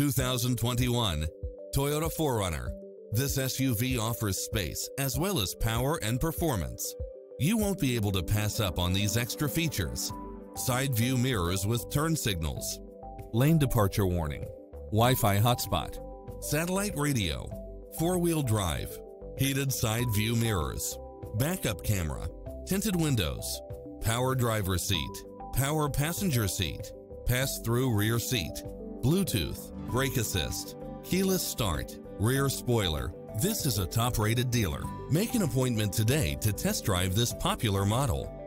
2021 Toyota 4Runner. This SUV offers space as well as power and performance. You won't be able to pass up on these extra features. Side view mirrors with turn signals, lane departure warning, Wi-Fi hotspot, satellite radio, four-wheel drive, heated side view mirrors, backup camera, tinted windows, power driver seat, power passenger seat, pass-through rear seat, Bluetooth, brake assist, keyless start, rear spoiler. This is a top-rated dealer. Make an appointment today to test drive this popular model.